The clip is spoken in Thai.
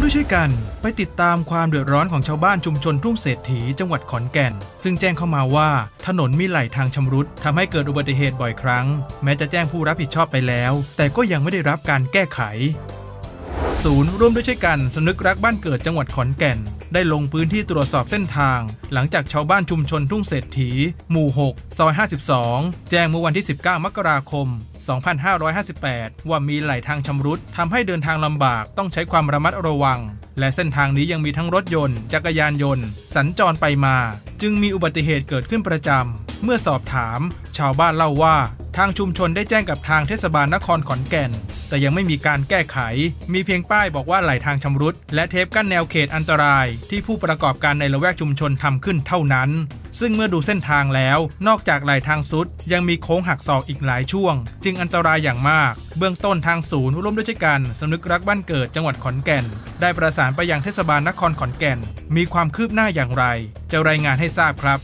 ด้วยช่วยกันไปติดตามความเดือดร้อนของชาวบ้านชุมชนทุ่งเศรษฐีจังหวัดขอนแก่น ซึ่งแจ้งเข้ามาว่าถนนมีไหลทางชำรุดทำให้เกิดอุบัติเหตุบ่อยครั้ง แม้จะแจ้งผู้รับผิดชอบไปแล้ว แต่ก็ยังไม่ได้รับการแก้ไข ศูนย์ร่วมด้วยช่วยกันสำนึกรักบ้านเกิดจังหวัดขอนแก่น ได้ลงพื้นที่ตรวจสอบเส้นทาง หลังจากชาวบ้านชุมชนทุ่งเศรษฐี หมู่ 6 ซอย 52 แจ้งเมื่อวันที่ 19 มกราคม 2558 ว่ามีไหลทางชำรุดทำให้เดินทางลำบากต้องใช้ความระมัดระวัง และเส้นทางนี้ยังมีทั้งรถยนต์ จักรยานยนต์ สัญจรไปมา จึงมีอุบัติเหตุเกิดขึ้นประจำเมื่อสอบถาม ชาวบ้านเล่าว่า ทางชุมชนได้แจ้งกับทางเทศบาลนครขอนแก่น แต่ยังไม่มีการแก้ไข มีเพียงป้ายบอกว่าไหลทางชำรุด และเทปกั้นแนวเขตอันตราย ที่ผู้ประกอบการในละแวกชุมชนทำขึ้นเท่านั้น ซึ่งเมื่อดูเส้นทางแล้ว นอกจากไหลทางสุด ยังมีโค้งหักศอกอีกหลายช่วง จึงอันตรายอย่างมาก เบื้องต้นทางศูนย์ร่วมด้วยช่วยกันสำนึกรักบ้านเกิดจังหวัดขอนแก่น ได้ประสานไปยังเทศบาลนครขอนแก่น มีความคืบหน้าอย่างไร จะรายงานให้ทราบครับ